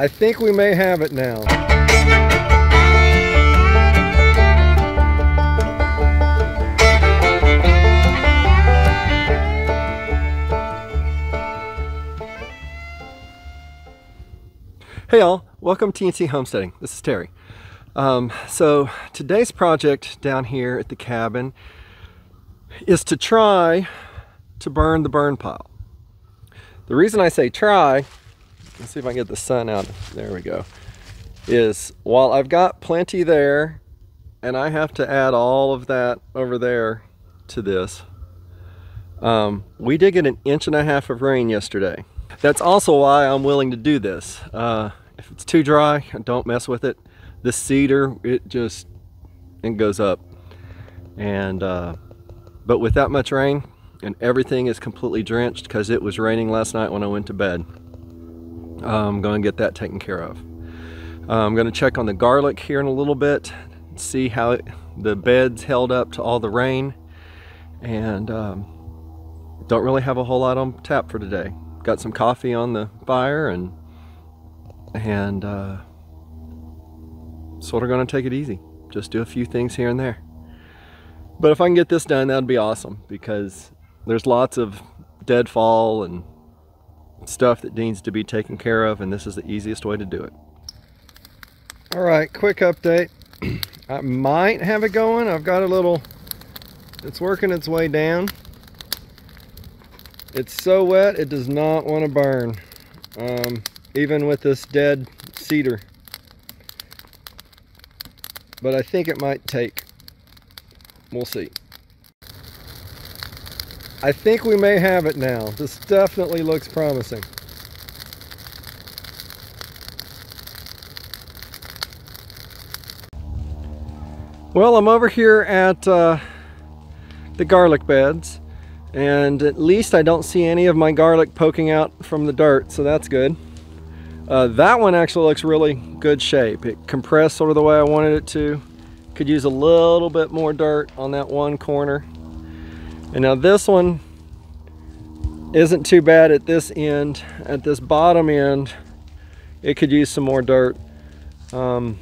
I think we may have it now. Hey y'all, welcome to TnT Homesteading. This is Terry. Um, so today's project down here at the cabin is to try to burn the burn pile. The reason I say try, let's see if I can get the sun out, there we go, is while I've got plenty there and I have to add all of that over there to this, um, we did get an inch and a half of rain yesterday. That's also why I'm willing to do this. Uh, if it's too dry, don't mess with it. The cedar, it just, it goes up. And, uh, but with that much rain, and everything is completely drenched because it was raining last night when I went to bed. I'm going to get that taken care of. I'm going to check on the garlic here in a little bit, see how it, the bed's held up to all the rain, and um, don't really have a whole lot on tap for today got some coffee on the fire and and uh, sort of going to take it easy. Just do a few things here and there. But if I can get this done, that'd be awesome because there's lots of deadfall and stuff that needs to be taken care of and this is the easiest way to do it. All right, quick update. I might have it going. I've got a little, it's working its way down. It's so wet, it does not want to burn. Um, even with this dead cedar. But I think it might take. We'll see. I think we may have it now. This definitely looks promising. Well, I'm over here at uh, the garlic beds and at least I don't see any of my garlic poking out from the dirt so that's good uh, that one actually looks really good shape it compressed sort of the way I wanted it to could use a little bit more dirt on that one corner and now this one isn't too bad at this end at this bottom end it could use some more dirt um,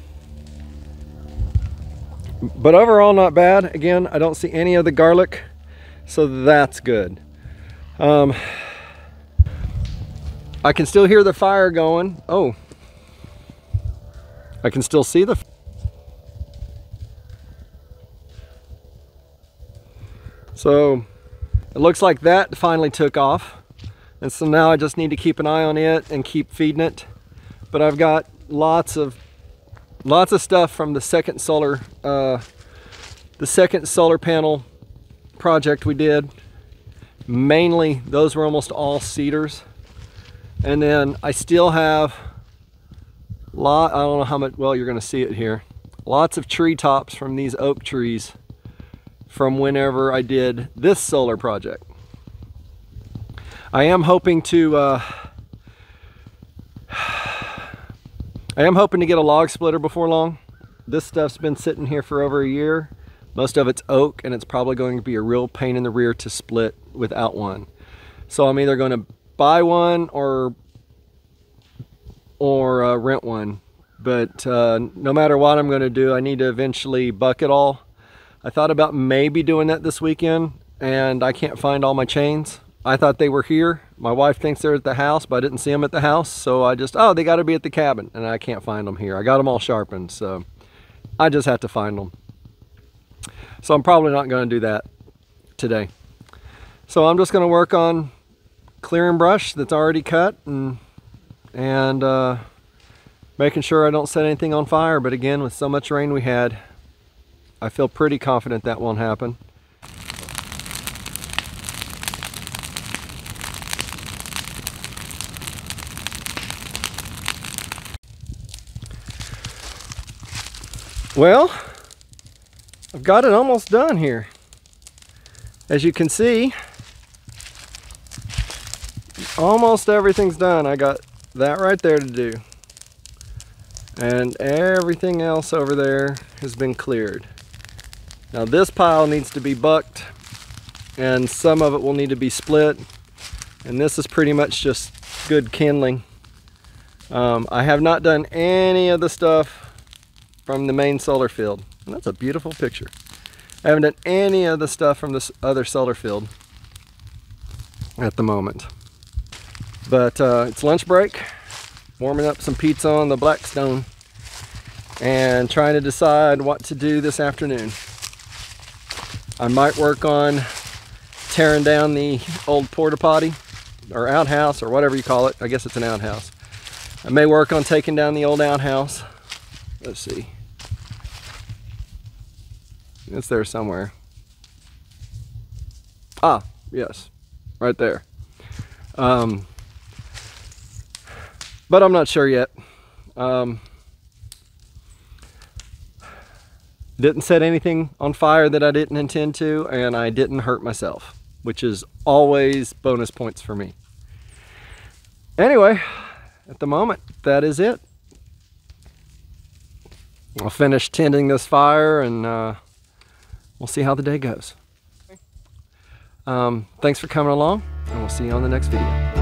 but overall not bad again I don't see any of the garlic so that's good. Um, I can still hear the fire going. Oh, I can still see the So it looks like that finally took off. And so now I just need to keep an eye on it and keep feeding it. But I've got lots of lots of stuff from the second solar uh, the second solar panel project we did. Mainly, those were almost all cedars. And then I still have lot, I don't know how much, well, you're gonna see it here. Lots of tree tops from these oak trees from whenever I did this solar project. I am hoping to, uh, I am hoping to get a log splitter before long. This stuff's been sitting here for over a year most of it's oak and it's probably going to be a real pain in the rear to split without one. So I'm either going to buy one or or uh, rent one. But uh, no matter what I'm going to do, I need to eventually buck it all. I thought about maybe doing that this weekend and I can't find all my chains. I thought they were here. My wife thinks they're at the house, but I didn't see them at the house. So I just, oh, they got to be at the cabin and I can't find them here. I got them all sharpened. So I just have to find them. So I'm probably not going to do that today. So I'm just going to work on clearing brush that's already cut and and uh, making sure I don't set anything on fire. But again, with so much rain we had, I feel pretty confident that won't happen. Well, I've got it almost done here. As you can see, almost everything's done. I got that right there to do. And everything else over there has been cleared. Now this pile needs to be bucked and some of it will need to be split. And this is pretty much just good kindling Um, I have not done any of the stuff from the main solar field. And that's a beautiful picture. I haven't done any of the stuff from this other solar field at the moment. But uh, it's lunch break, warming up some pizza on the Blackstone and trying to decide what to do this afternoon. I might work on tearing down the old porta potty or outhouse or whatever you call it. I guess it's an outhouse. I may work on taking down the old outhouse. Let's see. It's there somewhere. Ah, yes, right there. Um, but I'm not sure yet. Um, didn't set anything on fire that I didn't intend to, and I didn't hurt myself, which is always bonus points for me. Anyway, at the moment, that is it. I'll finish tending this fire and uh, we'll see how the day goes. Um, thanks for coming along, and we'll see you on the next video.